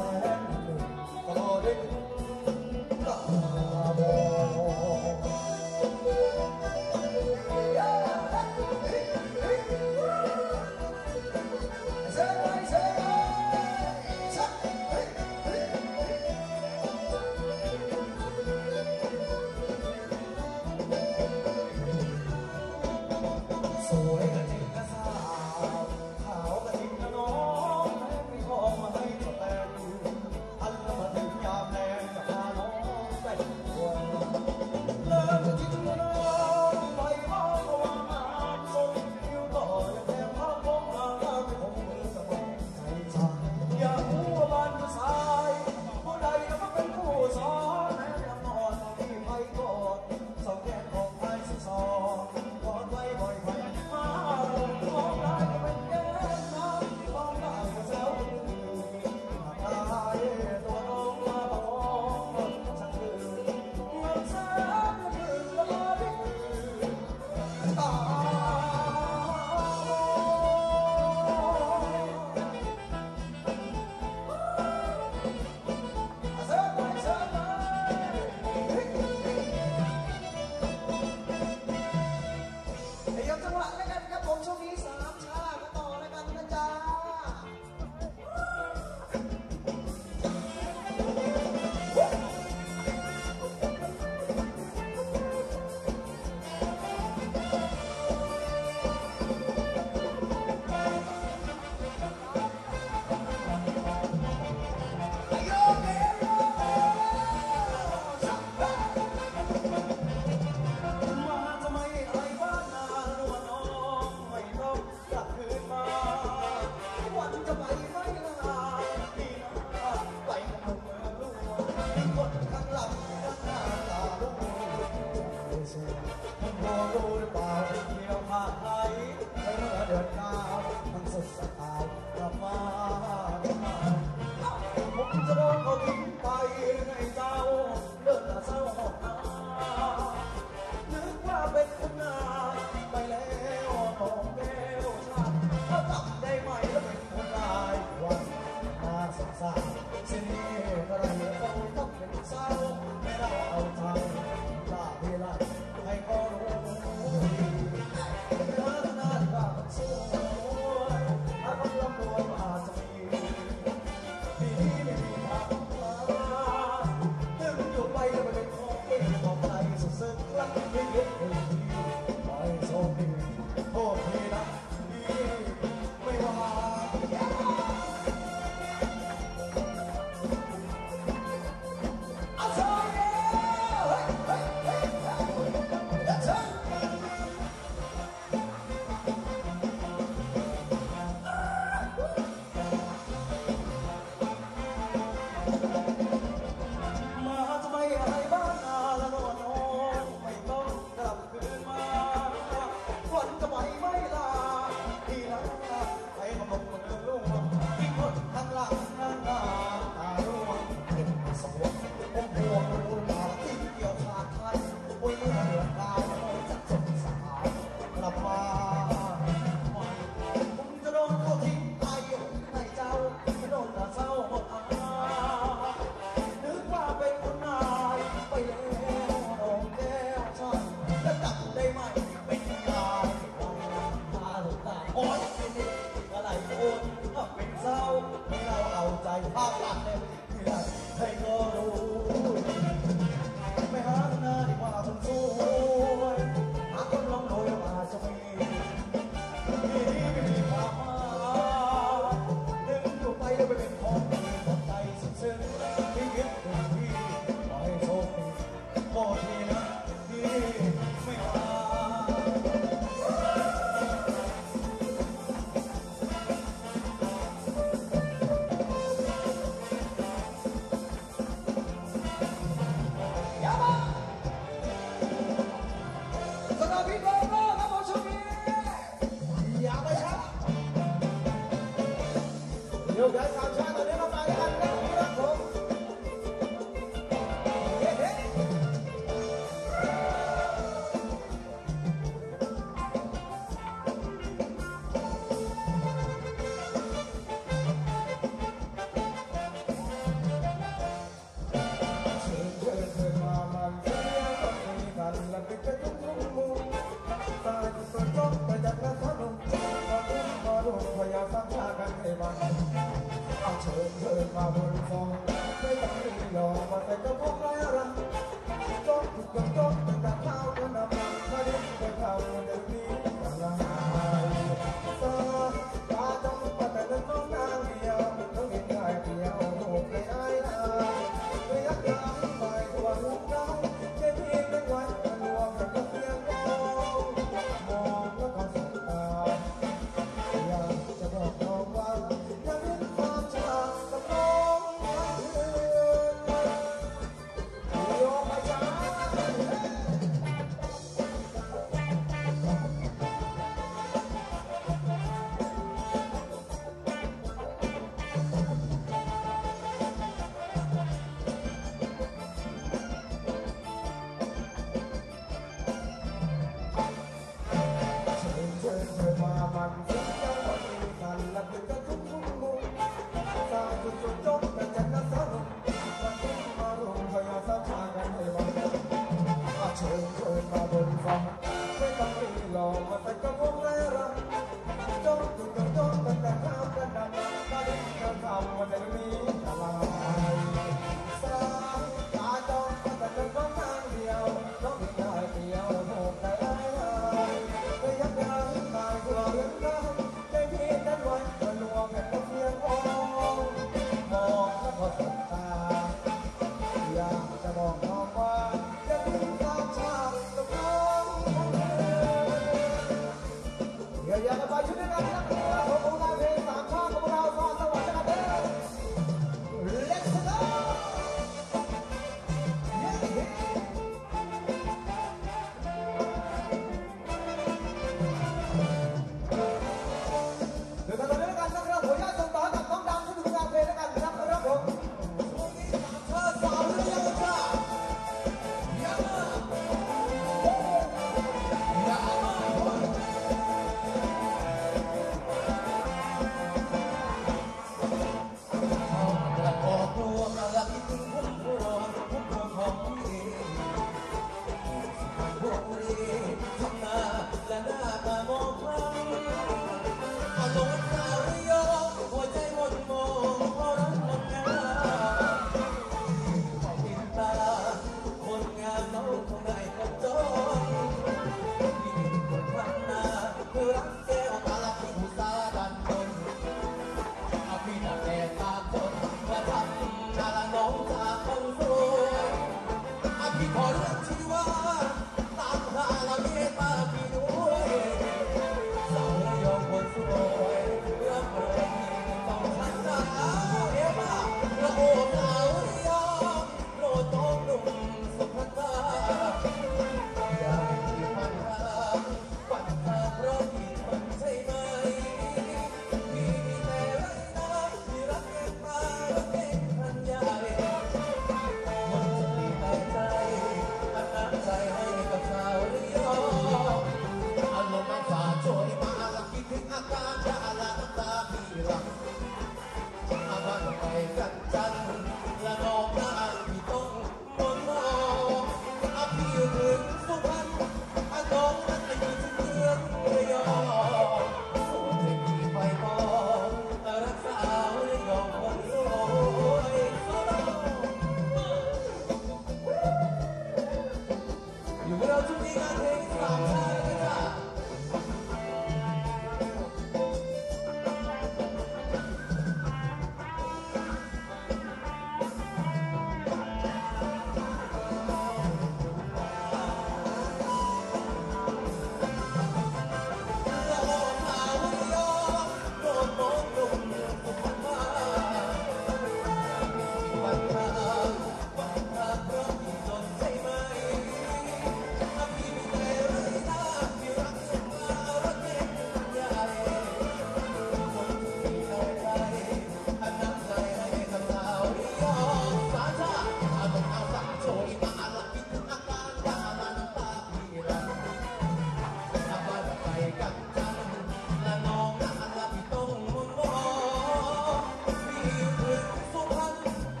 น ม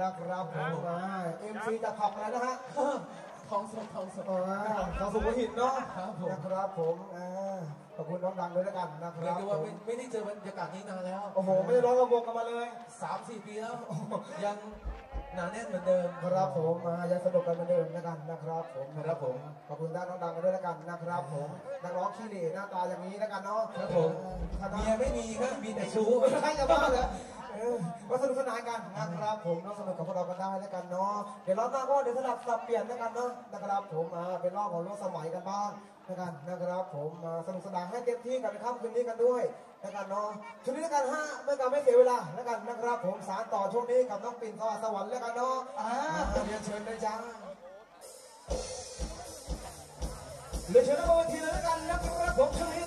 นะครับผมเอ็มซีจากผับอะไรนะฮะทองสดทองสดเออทางสุขหินเนาะครับผมนะครับผมขอบคุณน้องดังด้วยแล้วกันนะคเรียรักบได้ผว่ามไม่ไม่ได้เจอบรรยากาศนี้นานแล้ว โอ้โห ไม่ได้ร้องระวงกันมาเลยสามสี่ปีแล้ว ยังหนาแน่นเหมือนเดิม ครับผมมายังสนุกกันเหมือนเดิมแล้วกันนะครับผมครับผม ขอบคุณด้านน้องดังกันด้วยแล้วกันนะครับผมนักร้องขี้เหร่หน้าตาอย่างนี้แล้วกันเนาะครับผมเมียไม่มีครับมีแต่ชู้ไม่ใช่จะบ้าเลย เออก็สนุกสนานกันนะครับผมน้องสนุกกับพวกเรากันได้แล้วกันเนาะเดี๋ยวรอบหน้าก็เดี๋ยวสลับสลับเปลี่ยนแล้วกันเนาะนะครับผมมาเป็นรอบของร่วมสมัยกันบ้างแล้วกันนะครับผมมาสนุกสนานให้เต็มที่กับในค่ำคืนนี้กันด้วยแล้วกันเนาะช่วงนี้แล้วกันฮะไม่การไม่เสียเวลาแล้วกันนะครับผมสารต่อช่วงนี้กับน้องปิ่นสวัสดิ์สวรรค์แล้วกันเนาะอ่าเรียนเชิญเลยจ้าเดี๋ยวเชิญนักเวทีเลยแล้วกันนะครับผมช่วงนี้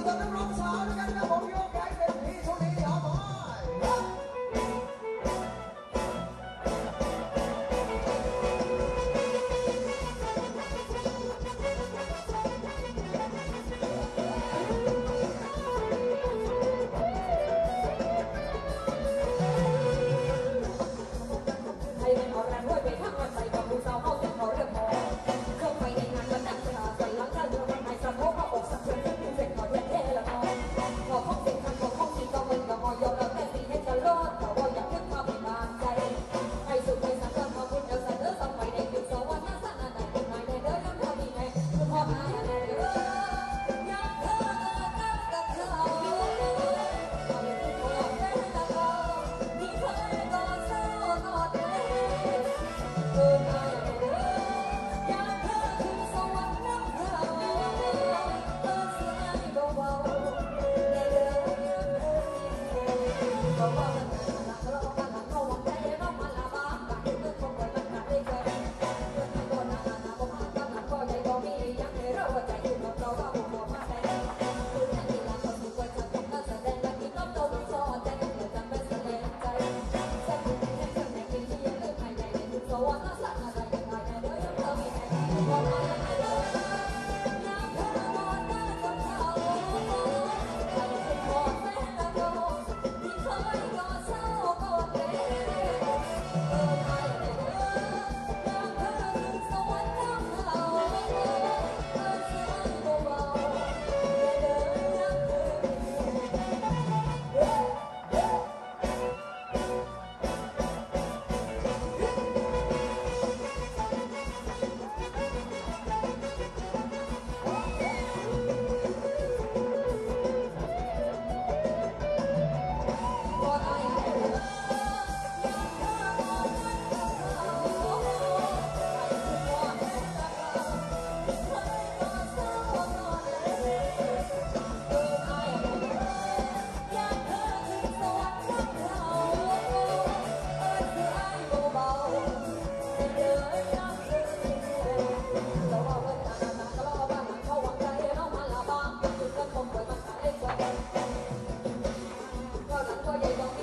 สตาำ